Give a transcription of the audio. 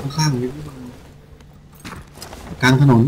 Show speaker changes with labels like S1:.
S1: ข้างๆนี่กลางถนน